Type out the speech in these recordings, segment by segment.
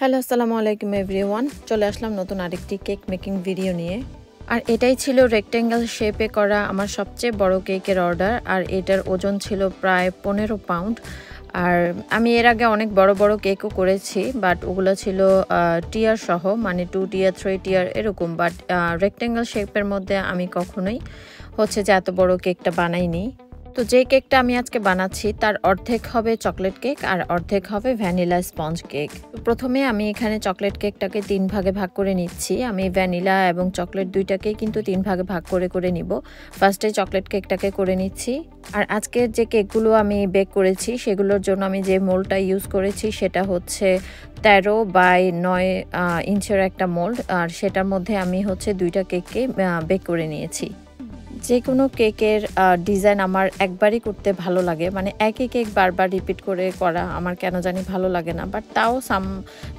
Hello আসসালামু আলাইকুম everyone চলে আসলাম নতুন আরেকটি কেক মেকিং ভিডিও নিয়ে। আর এটাই ছিল রেক্টেঙ্গেল শেপে করা আমার সবচেয়ে বড় কেকের অর্ডার আর এটার ওজন ছিল প্রায় পনেরো পাউন্ড আর আমি এর আগে অনেক বড় বড় কেকও করেছি বাট ওগুলো ছিল টিয়ার সহ মানে টু টিয়ার থ্রি টিয়ার এরকম। বাট রেক্টেঙ্গেল শেপের মধ্যে আমি কখনোই হচ্ছে যে এত বড় কেকটা বানাইনি। তো যে কেকটা আমি আজকে বানাচ্ছি, তার অর্ধেক হবে চকলেট কেক আর অর্ধেক হবে ভ্যানিলা স্পঞ্জ কেক প্রথমে আমি এখানে চকলেট কেকটাকে তিন ভাগে ভাগ করে নিচ্ছি। আমি ভ্যানিলা এবং চকলেট দুইটাকেই কিন্তু তিন ভাগে ভাগ করে করে নিব। ফার্স্টে চকলেট কেকটাকে করে নিচ্ছি। আর আজকের যে কেকগুলো আমি বেক করেছি, সেগুলোর জন্য আমি যে মোল্ডটা ইউজ করেছি, সেটা হচ্ছে তেরো বাই নয় ইঞ্চের একটা মোল্ড আর সেটার মধ্যে আমি হচ্ছে দুইটা কেককে বেক করে নিয়েছি। যে কোনো কেকের ডিজাইন আমার একবারই করতে ভালো লাগে। মানে একই কেক বারবার রিপিট করে করা আমার কেন জানি ভালো লাগে না। বাট তাও সাম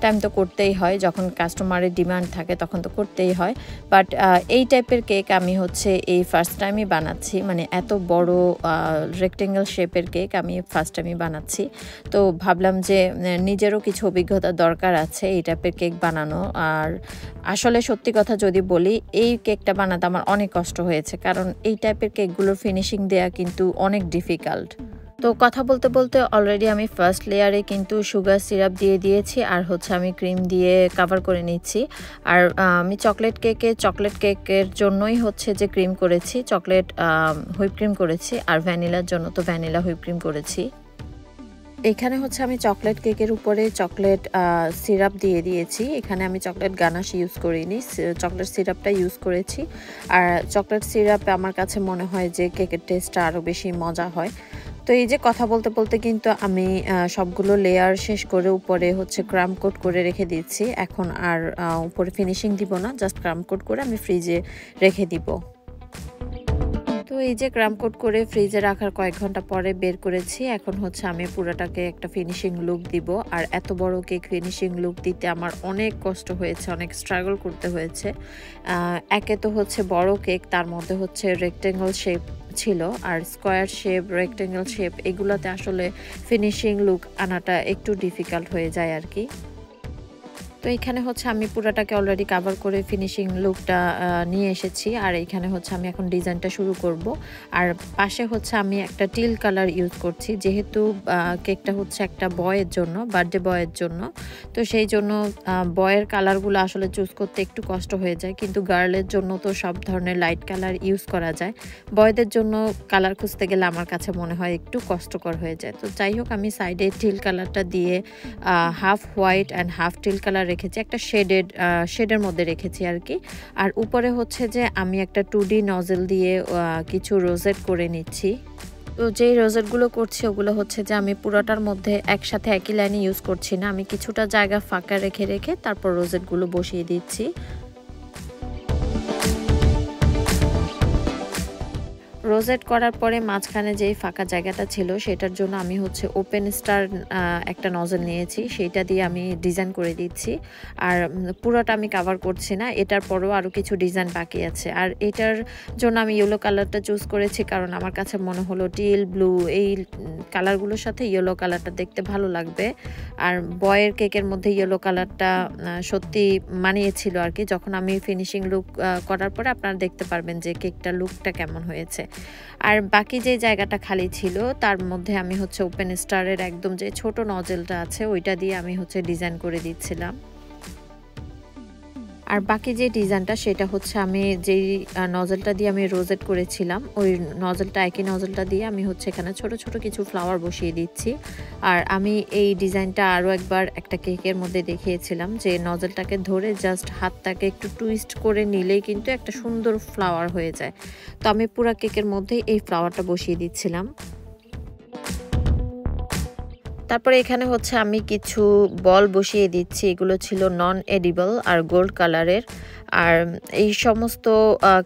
টাইম তো করতেই হয়। যখন কাস্টমারের ডিমান্ড থাকে তখন তো করতেই হয়। বাট এই টাইপের কেক আমি হচ্ছে এই ফার্স্ট টাইমই বানাচ্ছি। মানে এত বড় রেক্টেঙ্গেল শেপের কেক আমি ফার্স্ট টাইমই বানাচ্ছি। তো ভাবলাম যে নিজেরও কিছু অভিজ্ঞতা দরকার আছে এই টাইপের কেক বানানো। আর আসলে সত্যি কথা যদি বলি, এই কেকটা বানাতে আমার অনেক কষ্ট হয়েছে। কারণ এই টাইপের কেকগুলোর ফিনিশিং দেওয়া কিন্তু অনেক ডিফিকাল্ট তো কথা বলতে বলতে অলরেডি আমি ফার্স্ট লেয়ারে কিন্তু সুগার সিরাপ দিয়ে দিয়েছি, আর হচ্ছে আমি ক্রিম দিয়ে কাভার করে নিচ্ছি। আর আমি চকলেট কেকে চকলেট কেকের জন্যই হচ্ছে যে ক্রিম করেছি চকলেট হুইপ ক্রিম করেছি, আর ভ্যানিলার জন্য তো ভ্যানিলা হুইপ ক্রিম করেছি। এখানে হচ্ছে আমি চকলেট কেকের উপরে চকলেট সিরাপ দিয়ে দিয়েছি। এখানে আমি চকলেট গানাশ ইউজ করিনি চকলেট সিরাপটা ইউজ করেছি। আর চকলেট সিরাপ আমার কাছে মনে হয় যে কেকের টেস্টটা আরও বেশি মজা হয়। তো এই যে কথা বলতে বলতে কিন্তু আমি সবগুলো লেয়ার শেষ করে উপরে হচ্ছে ক্রাম কোট করে রেখে দিচ্ছি। এখন আর উপরে ফিনিশিং দিব না জাস্ট ক্রাম কোট করে আমি ফ্রিজে রেখে দিব। এই যে ক্রাম কোট করে ফ্রিজে রাখার কয়েক ঘণ্টা পরে বের করেছি, এখন হচ্ছে আমি পুরোটাকে একটা ফিনিশিং লুক দিব। আর এত বড় কেক ফিনিশিং লুক দিতে আমার অনেক কষ্ট হয়েছে, অনেক স্ট্রাগল করতে হয়েছে। একে তো হচ্ছে বড় কেক, তার মধ্যে হচ্ছে রেক্টেঙ্গল শেপ ছিল। আর স্কোয়ার শেপ রেক্টেঙ্গেল শেপ এগুলোতে আসলে ফিনিশিং লুক আনাটা একটু ডিফিকাল্ট হয়ে যায় আর কি। তো এখানে হচ্ছে আমি পুরাটাকে অলরেডি কাভার করে ফিনিশিং লুকটা নিয়ে এসেছি। আর এখানে হচ্ছে আমি এখন ডিজাইনটা শুরু করব। আর পাশে হচ্ছে আমি একটা টিল কালার ইউজ করছি। যেহেতু কেকটা হচ্ছে একটা বয়ের জন্য বার্থডে বয়ের জন্য। তো সেই জন্য বয়ের কালারগুলো আসলে চুজ করতে একটু কষ্ট হয়ে যায়। কিন্তু গার্লের জন্য তো সব ধরনের লাইট কালার ইউজ করা যায়। বয়দের জন্য কালার খুঁজতে গেলে আমার কাছে মনে হয় একটু কষ্টকর হয়ে যায়। তো যাই হোক, আমি সাইডে টিল কালারটা দিয়ে half white and half teal colour রেখেছি, একটা শেডেড শেডের মধ্যে রেখেছি আর কি। আর উপরে হচ্ছে যে আমি একটা টু ডি নজেল দিয়ে কিছু রোজেট করে নিচ্ছি। তো যেই রোজেটগুলো করছি, ওগুলো হচ্ছে যে আমি পুরোটার মধ্যে একসাথে একই লাইনে ইউজ করছি না। আমি কিছুটা জায়গা ফাঁকা রেখে রেখে তারপর রোজেটগুলো বসিয়ে দিচ্ছি। রোজেট করার পরে মাঝখানে যেই ফাঁকা জায়গাটা ছিল, সেটার জন্য আমি হচ্ছে ওপেন স্টার একটা নজল নিয়েছি। সেইটা দিয়ে আমি ডিজাইন করে দিচ্ছি। আর পুরোটা আমি কাভার করছি না। এটার পরেও আরও কিছু ডিজাইন বাকি আছে। আর এটার জন্য আমি ইয়েলো কালারটা চুজ করেছি কারণ আমার কাছে মনে হলো টিল ব্লু এই কালারগুলোর সাথে ইয়েলো কালারটা দেখতে ভালো লাগবে। আর বয়ের কেকের মধ্যে ইয়েলো কালারটা সত্যি মানিয়েছিল আর কি। যখন আমি ফিনিশিং লুক করার পরে আপনারা দেখতে পারবেন যে কেকটা লুকটা কেমন হয়েছে। আর বাকি যে জায়গাটা খালি ছিল, তার মধ্যে আমি হচ্ছে ওপেন স্টারের একদম যে ছোট নজেলটা আছে, ওইটা দিয়ে আমি হচ্ছে ডিজাইন করে দিচ্ছিলাম। আর বাকি যে ডিজাইনটা, সেটা হচ্ছে আমি যেই নজলটা দিয়ে আমি রোজেট করেছিলাম, ওই নজলটা একই নজলটা দিয়ে আমি হচ্ছে এখানে ছোট ছোট কিছু ফ্লাওয়ার বসিয়ে দিচ্ছি। আর আমি এই ডিজাইনটা আরও একবার একটা কেকের মধ্যে দেখিয়েছিলাম যে নজলটাকে ধরে জাস্ট হাতটাকে একটু টুইস্ট করে নিলেই কিন্তু একটা সুন্দর ফ্লাওয়ার হয়ে যায়। তো আমি পুরা কেকের মধ্যে এই ফ্লাওয়ারটা বসিয়ে দিচ্ছিলাম। তারপরে এখানে হচ্ছে আমি কিছু বল বসিয়ে দিচ্ছি। এগুলো ছিল নন এডিবল আর গোল্ড কালারের আর এই সমস্ত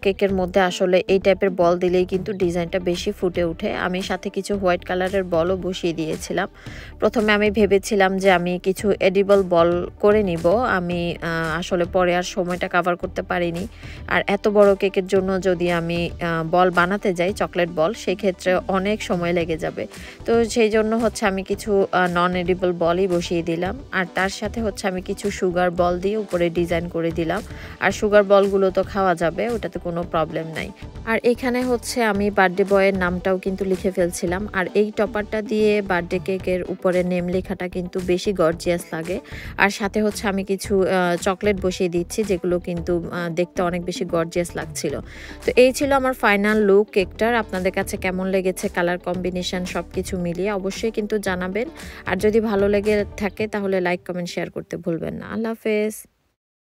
কেকের মধ্যে আসলে এই টাইপের বল দিলেই কিন্তু ডিজাইনটা বেশি ফুটে ওঠে। আমি সাথে কিছু হোয়াইট কালারের বলও বসিয়ে দিয়েছিলাম। প্রথমে আমি ভেবেছিলাম যে আমি কিছু এডিবল বল করে নিব। আমি আসলে পরে আর সময়টা কাভার করতে পারিনি। আর এত বড় কেকের জন্য যদি আমি বল বানাতে যাই চকলেট বল, সেক্ষেত্রে অনেক সময় লেগে যাবে। তো সেই জন্য হচ্ছে আমি কিছু নন এডিবল বলই বসিয়ে দিলাম। আর তার সাথে হচ্ছে আমি কিছু সুগার বল দিয়ে উপরে ডিজাইন করে দিলাম। আর সুগার বলগুলো তো খাওয়া যাবে, ওটাতে কোনো প্রবলেম নাই। আর এখানে হচ্ছে আমি বার্থডে বয়ের নামটাও কিন্তু লিখে ফেলছিলাম। আর এই টপারটা দিয়ে বার্থডে কেকের উপরে নেম লেখাটা কিন্তু বেশি গর্জিয়াস লাগে। আর সাথে হচ্ছে আমি কিছু চকলেট বসিয়ে দিচ্ছি, যেগুলো কিন্তু দেখতে অনেক বেশি গর্জিয়াস লাগছিল। তো এই ছিল আমার ফাইনাল লুক কেকটার। আপনাদের কাছে কেমন লেগেছে কালার কম্বিনেশন সব কিছু মিলিয়ে অবশ্যই কিন্তু জানাবেন। আর যদি ভালো লেগে থাকে তাহলে লাইক কমেন্ট শেয়ার করতে ভুলবেন না। আল্লাহ হাফেজ।